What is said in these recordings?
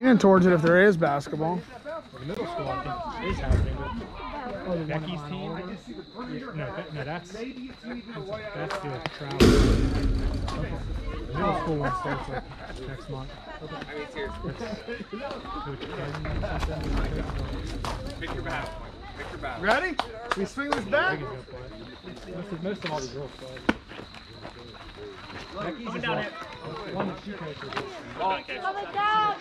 And towards it if there is basketball. The middle school, I think, is happening. But Becky's team. Yeah, no, no, that's that's the travel. The middle school one starts like next month. I mean, seriously. Coach Ken or something. Pick your battle. Pick your battle. Ready? We swing this back. Megan's gonna play. Most of, most of all the girls play. Becky's is like, one that she coaches. Coming down.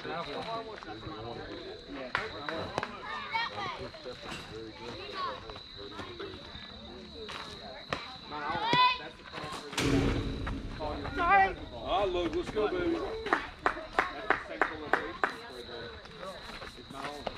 Sorry. Ah, look, let's go, baby. That's the central location for the. It's not all.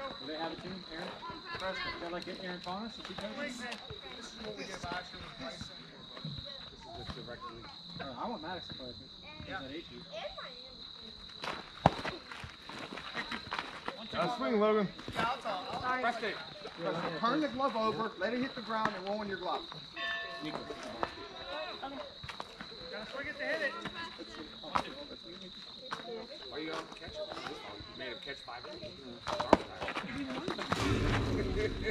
Do they have a team, Aaron? Preston. They like get Aaron Thomas? Is he coaching? This is what we give Asher with Bryson. Oh, I want Maddox to play with me. He's at HU. Uh, swing, Logan. Press it. Turn the glove over, let it hit the ground, and roll in your glove. Why are you going to catch it? You made him catch five.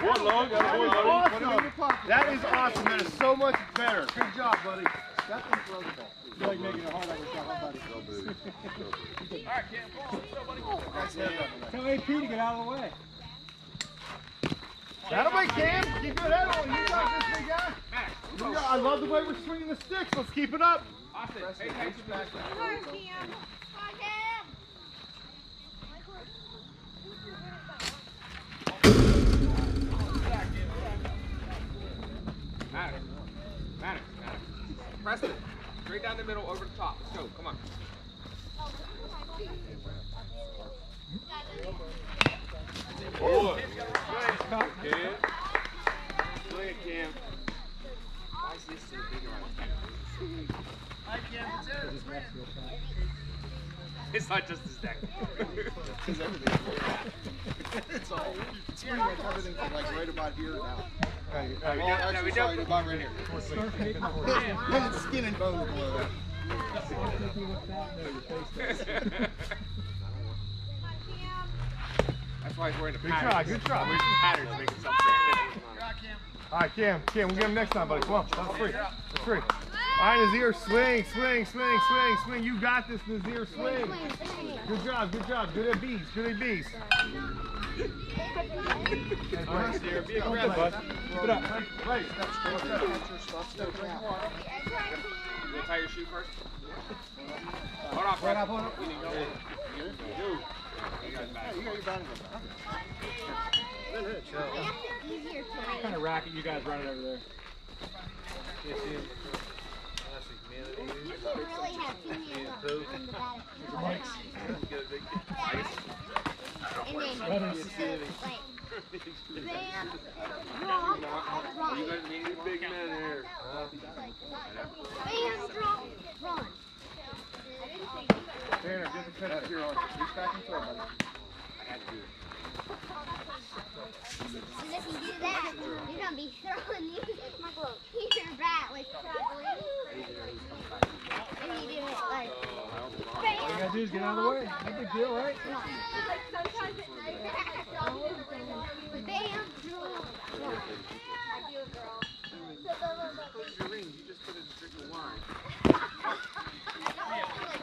One, Logan. Got a boy, buddy. Put in your. That is awesome. That is so much better. Good job, buddy. Step and throw the. You like making it hard on yourself, huh, buddy? Guys, head up. Tell AP to get out of the way. That'll make Cam. Keep your head on. You got this, big guy. You got- I love the way we're swinging the sticks. Let's keep it up. Austin, pay attention to this. Turn, Cam. Come on, Cam. Maddox. Maddox. Maddox. Preston. Straight down the middle, over the top. Let's go. Come on. Boy. Cam. Swing it, Cam. Why is this so big around? It's not just his neck. It's all. It's pretty much everything from like right about here now. Hey, Well, we don't- actually, sorry, don't- right here. Skin and below. That's why he's wearing Good try, good try. Some patterns, making something. All right, Cam, Cam, we'll get him next time, buddy. Come on, that's free. That's free. All right, Nazir, swing, swing, swing, swing, swing. You got this, Nazir, swing. Good job, good job. Good at bees, good at bees. All right, Sarah, be aggressive, bud. Keep it up. Right, step straight. Catch your stuff, step. You tie your shoe first? Hold on, Hold up, hold up. We need to go. You. You guys back. You got your batting What kind of racket you guys running over there? You shouldn't really have two hands on the back. And then, like, bam, drop, run. you guys meeting big men here? Bam, drop, run. Tanner, get the catch here on. Reach back and throw, buddy. I had to do it. the way. No big deal, right? I do a girl. Close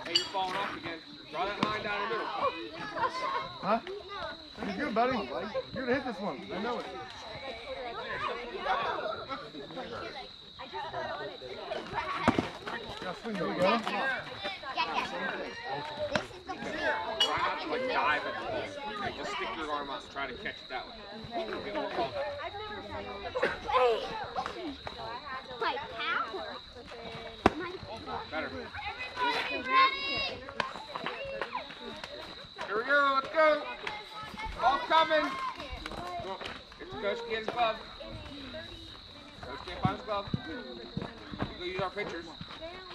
hey, you're falling off again. Draw that line down the middle. Huh? Pretty good, buddy. You're gonna hit this one. I know it. Yeah, swing, there we go. Try to catch it that way. You'll get more confident. My power. My Better. power. Here we go, let's go. Ball coming. It's Coach get glove. Coach can't find his glove. We go use our pitchers.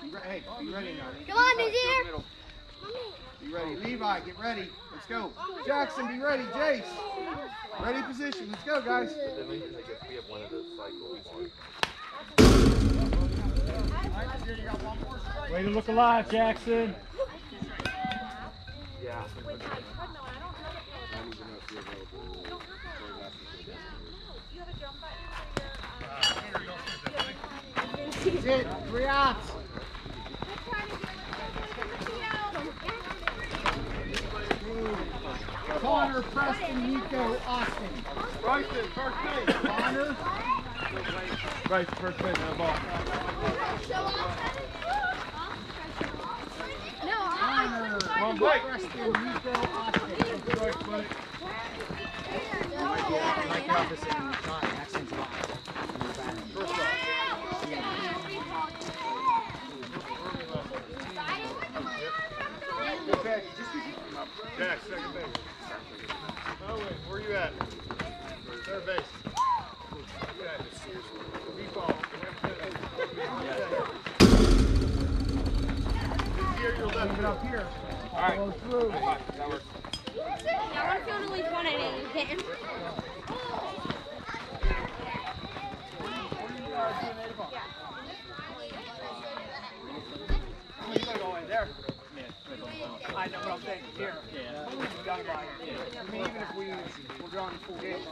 Be re- Hey, be ready now. Come on, Field Nazir. Middle. Be ready. Levi, get ready. Let's go. Jackson, be ready. Jace. Ready position. Let's go, guys. Way to look alive, Jackson. Yeah. That's it. Three outs. Connor, Preston, Nico, Austin. Bryson, first base. Connor. Bryson, first base. That ball. Connor. Come on, Preston, Nico, Austin. Strike, buddy. Like the opposite in the shot. Accent's high. Good catch. Just Jack, second base. Oh, Owen, where are you at? Third base. Okay. Default. Here, your left. it up here. All right. Through. Fine, that works. I want to field at least one inning again. I know what I'm saying. Here. Yeah. Done by. I mean, even if we we're going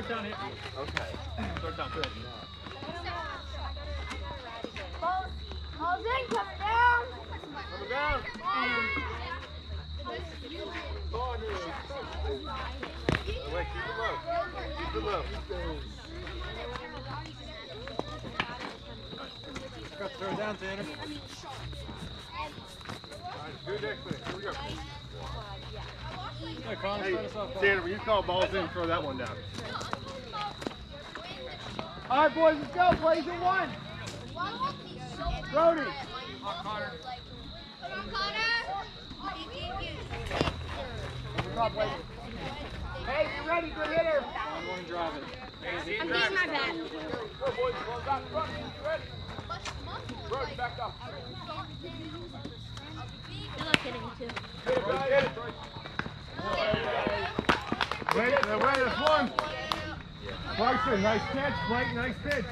Start down here. Third time, good. Ball's in, come down. Coming down. Wait, keep it low. Keep it low. Throw it down, Tanner. Good next thing. Here we go. Hey, Connor, Hey, start. Tanner, when you call balls in, throw that one down. All right, boys, let's go. Plays at one. Brody. Hey, you ready? Good hitter. I'm drive it. I'm getting my bat. Good luck hitting too. Wait, wait, that's one. Bryson, nice catch. Blake, nice pitch.